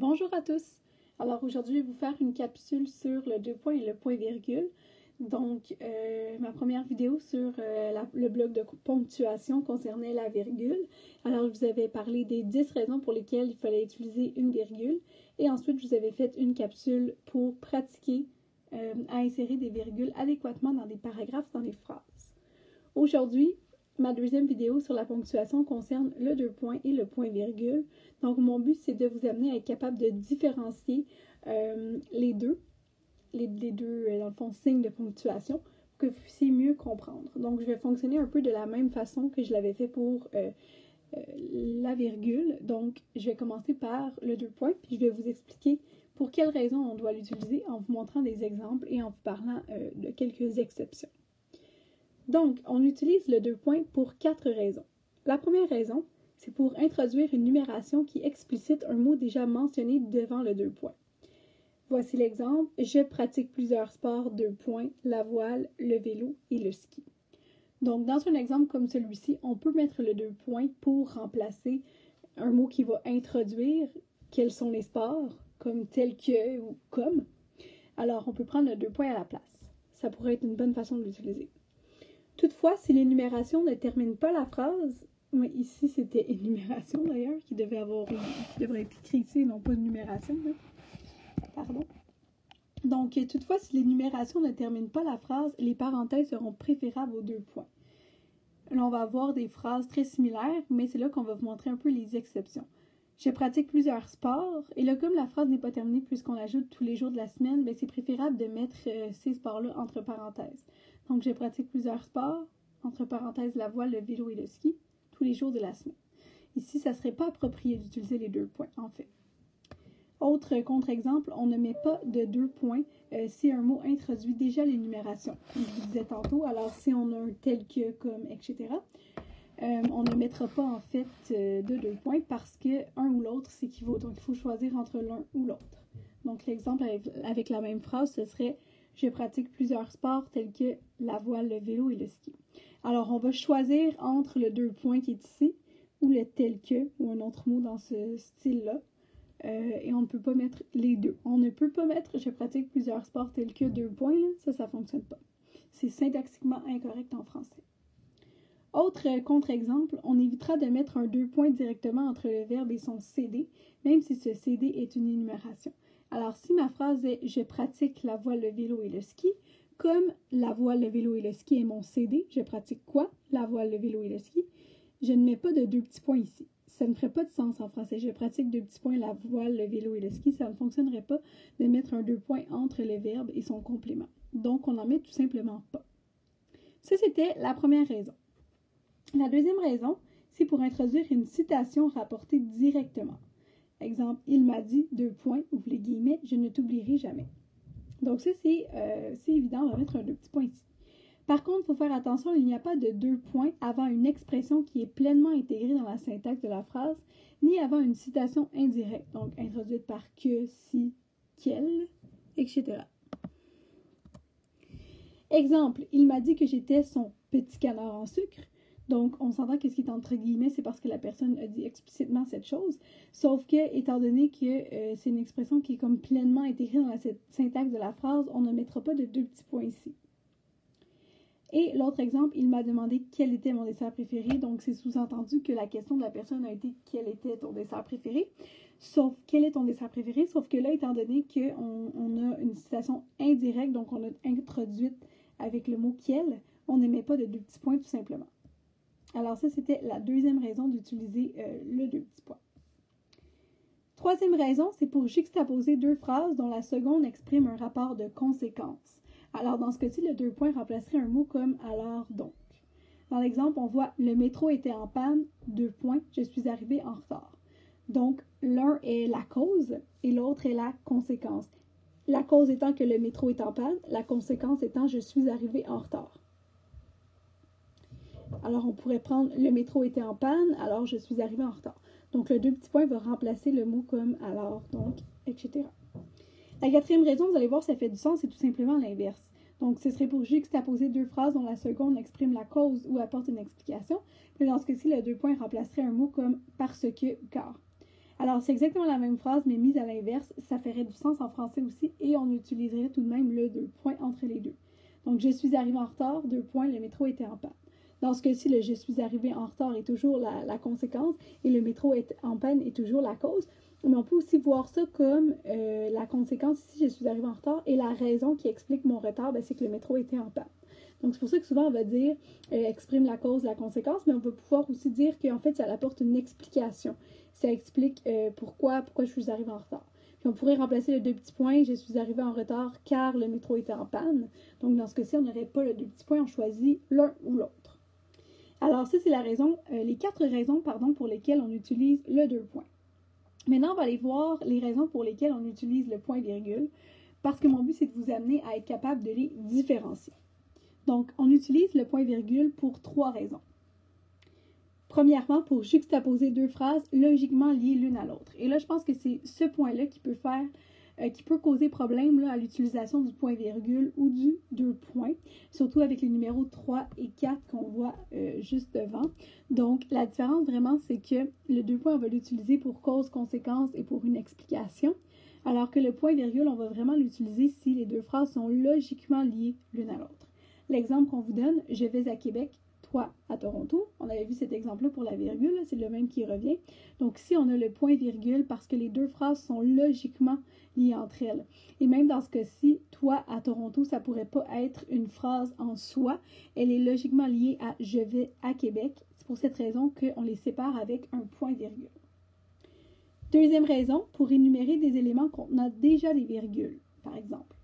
Bonjour à tous. Alors aujourd'hui, je vais vous faire une capsule sur le deux points et le point virgule. Donc, euh, ma première vidéo sur euh, le blog de ponctuation concernait la virgule. Alors, je vous avais parlé des 10 raisons pour lesquelles il fallait utiliser une virgule. Et ensuite, je vous avais fait une capsule pour pratiquer euh, à insérer des virgules adéquatement dans des paragraphes, dans des phrases. Aujourd'hui, Ma deuxième vidéo sur la ponctuation concerne le deux points et le point virgule. Donc, mon but, c'est de vous amener à être capable de différencier euh, les deux, les, deux, euh, dans le fond, signes de ponctuation, pour que vous puissiez mieux comprendre. Donc, je vais fonctionner un peu de la même façon que je l'avais fait pour euh, la virgule. Donc, je vais commencer par le deux points, puis je vais vous expliquer pour quelles raisons on doit l'utiliser en vous montrant des exemples et en vous parlant de quelques exceptions. Donc, on utilise le deux points pour quatre raisons. La première raison, c'est pour introduire une numération qui explicite un mot déjà mentionné devant le deux points. Voici l'exemple. Je pratique plusieurs sports, deux points, la voile, le vélo et le ski. Donc, dans un exemple comme celui-ci, on peut mettre le deux points pour remplacer un mot qui va introduire quels sont les sports, comme tel que ou comme. Alors, on peut prendre le deux points à la place. Ça pourrait être une bonne façon de l'utiliser. Toutefois, si l'énumération ne termine pas la phrase, ici c'était énumération d'ailleurs, qui devait avoir devrait être écrit ici, non pas numération. Pardon. Donc, toutefois, si l'énumération ne termine pas la phrase, les parenthèses seront préférables aux deux points. Là, on va avoir des phrases très similaires, mais c'est là qu'on va vous montrer un peu les exceptions. Je pratique plusieurs sports, et là, comme la phrase n'est pas terminée puisqu'on ajoute tous les jours de la semaine, ben, c'est préférable de mettre euh, ces sports-là entre parenthèses. Donc, je pratique plusieurs sports, entre parenthèses la voile, le vélo et le ski, tous les jours de la semaine. Ici, ça ne serait pas approprié d'utiliser les deux points, en fait. Autre contre-exemple, on ne met pas de deux points euh, si un mot introduit déjà l'énumération. Comme je vous disais tantôt, alors si on a un tel que, comme, etc., euh, on ne mettra pas en fait euh, de deux points parce que un ou l'autre s'équivaut. Donc, il faut choisir entre l'un ou l'autre. Donc, l'exemple avec, la même phrase, ce serait je pratique plusieurs sports tels que la voile, le vélo et le ski. Alors, on va choisir entre le deux points qui est ici ou le tel que ou un autre mot dans ce style-là. Euh, et on ne peut pas mettre les deux. On ne peut pas mettre je pratique plusieurs sports tels que deux points. Ça, ça ne fonctionne pas. C'est syntaxiquement incorrect en français. Autre contre-exemple, on évitera de mettre un deux points directement entre le verbe et son CD, même si ce CD est une énumération. Alors, si ma phrase est Je pratique la voile, le vélo et le ski, comme la voile, le vélo et le ski est mon CD, je pratique quoi La voile, le vélo et le ski. Je ne mets pas de deux petits points ici. Ça ne ferait pas de sens en français. Je pratique deux petits points la voile, le vélo et le ski. Ça ne fonctionnerait pas de mettre un deux points entre le verbe et son complément. Donc, on n'en met tout simplement pas. Ça, c'était la première raison. La deuxième raison, c'est pour introduire une citation rapportée directement. Exemple, il m'a dit, deux points, ouvre les guillemets, je ne t'oublierai jamais. Donc ça, euh, c'est évident, on va mettre un deux petits points ici. Par contre, il faut faire attention, il n'y a pas de deux points avant une expression qui est pleinement intégrée dans la syntaxe de la phrase, ni avant une citation indirecte, donc introduite par que, si, quel, etc. Exemple, il m'a dit que j'étais son petit canard en sucre. Donc, on s'entend que ce qui est entre guillemets, c'est parce que la personne a dit explicitement cette chose. Sauf que, étant donné que euh, c'est une expression qui est comme pleinement intégrée dans la syntaxe de la phrase, on ne mettra pas de deux petits points ici. Et l'autre exemple, il m'a demandé quel était mon dessert préféré. Donc, c'est sous-entendu que la question de la personne a été quel était ton dessert préféré. Sauf quel est ton dessert préféré? Sauf que là, étant donné qu'on on a une citation indirecte, donc on a introduite avec le mot quel, on ne met pas de deux petits points tout simplement. Alors ça, c'était la deuxième raison d'utiliser euh, le deux petits points. Troisième raison, c'est pour juxtaposer deux phrases dont la seconde exprime un rapport de conséquence. Alors dans ce cas-ci, le deux points remplacerait un mot comme alors donc. Dans l'exemple, on voit le métro était en panne, deux points, je suis arrivé en retard. Donc l'un est la cause et l'autre est la conséquence. La cause étant que le métro est en panne, la conséquence étant je suis arrivé en retard. Alors, on pourrait prendre le métro était en panne, alors je suis arrivé en retard. Donc, le deux petits points va remplacer le mot comme alors, donc, etc. La quatrième raison, vous allez voir, ça fait du sens, c'est tout simplement l'inverse. Donc, ce serait pour juxtaposer deux phrases dont la seconde exprime la cause ou apporte une explication. Puis, dans ce cas-ci, le deux points remplacerait un mot comme parce que ou car. Alors, c'est exactement la même phrase, mais mise à l'inverse, ça ferait du sens en français aussi, et on utiliserait tout de même le deux points entre les deux. Donc, je suis arrivé en retard, deux points, le métro était en panne. Dans ce cas-ci, le je suis arrivé en retard est toujours la, conséquence et le métro est en panne est toujours la cause. Mais on peut aussi voir ça comme euh, la conséquence si je suis arrivé en retard et la raison qui explique mon retard, ben, c'est que le métro était en panne. Donc, c'est pour ça que souvent, on va dire euh, exprime la cause, la conséquence, mais on peut pouvoir aussi dire qu'en fait, ça apporte une explication. Ça explique euh, pourquoi, pourquoi je suis arrivé en retard. Puis on pourrait remplacer le deux petits points, je suis arrivé en retard car le métro était en panne. Donc, dans ce cas-ci, on n'aurait pas le deux petits points, on choisit l'un ou l'autre. Alors, ça, c'est la raison, euh, les quatre raisons, pardon, pour lesquelles on utilise le deux points. Maintenant, on va aller voir les raisons pour lesquelles on utilise le point-virgule, parce que mon but, c'est de vous amener à être capable de les différencier. Donc, on utilise le point-virgule pour trois raisons. Premièrement, pour juxtaposer deux phrases logiquement liées l'une à l'autre. Et là, je pense que c'est ce point-là qui peut faire, qui peut causer problème à l'utilisation du point-virgule ou du deux points, surtout avec les numéros 3 et 4 qu'on voit euh, juste devant. Donc, la différence vraiment, c'est que le deux points, on va l'utiliser pour cause, conséquence et pour une explication. Alors que le point-virgule, on va vraiment l'utiliser si les deux phrases sont logiquement liées l'une à l'autre. L'exemple qu'on vous donne, je vais à Québec, toi à Toronto. On avait vu cet exemple-là pour la virgule, c'est le même qui revient. Donc si on a le point-virgule parce que les deux phrases sont logiquement liées entre elles. Et même dans ce cas-ci, toi à Toronto, ça pourrait pas être une phrase en soi. Elle est logiquement liée à je vais à Québec. C'est pour cette raison qu'on les sépare avec un point-virgule. Deuxième raison, pour énumérer des éléments contenant déjà des virgules. Par exemple,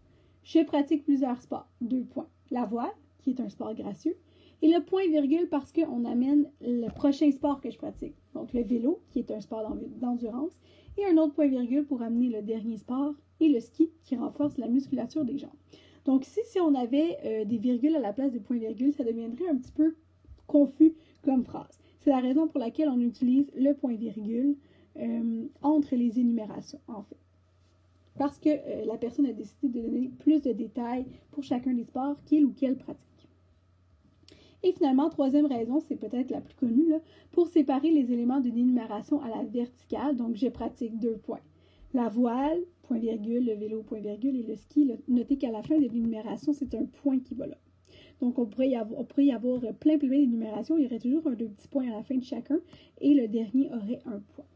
je pratique plusieurs sports. Deux points la voile, qui est un sport gracieux, et le point-virgule parce qu'on amène le prochain sport que je pratique. Donc le vélo, qui est un sport d'endurance, et un autre point-virgule pour amener le dernier sport, et le ski, qui renforce la musculature des jambes. Donc si, si on avait euh, des virgules à la place des points-virgules, ça deviendrait un petit peu confus comme phrase. C'est la raison pour laquelle on utilise le point-virgule euh, entre les énumérations, en fait parce que euh, la personne a décidé de donner plus de détails pour chacun des sports qu'il ou qu'elle pratique. Et finalement, troisième raison, c'est peut-être la plus connue, pour séparer les éléments d'une énumération à la verticale, donc je pratique deux points. La voile, point virgule, le vélo, point virgule, et le ski. notez qu'à la fin de l'énumération, c'est un point qui va là. Donc, on pourrait, y avoir, pourrait y avoir plein, plein d'énumérations. Il y aurait toujours un deux petits points à la fin de chacun, et le dernier aurait un point.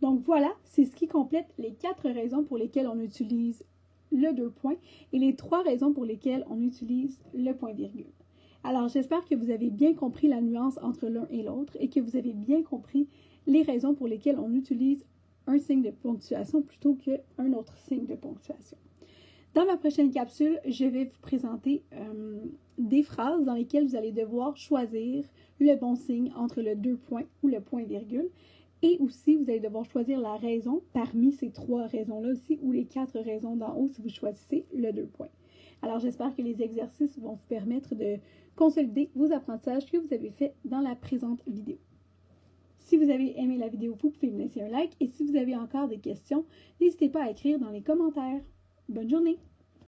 Donc voilà, c'est ce qui complète les quatre raisons pour lesquelles on utilise le deux points et les trois raisons pour lesquelles on utilise le point-virgule. Alors j'espère que vous avez bien compris la nuance entre l'un et l'autre et que vous avez bien compris les raisons pour lesquelles on utilise un signe de ponctuation plutôt qu'un autre signe de ponctuation. Dans ma prochaine capsule, je vais vous présenter euh, des phrases dans lesquelles vous allez devoir choisir le bon signe entre le deux points ou le point-virgule et aussi, vous allez devoir choisir la raison parmi ces trois raisons-là aussi, ou les quatre raisons d'en haut si vous choisissez le deux points. Alors, j'espère que les exercices vont vous permettre de consolider vos apprentissages que vous avez faits dans la présente vidéo. Si vous avez aimé la vidéo, vous pouvez me laisser un like et si vous avez encore des questions, n'hésitez pas à écrire dans les commentaires. Bonne journée!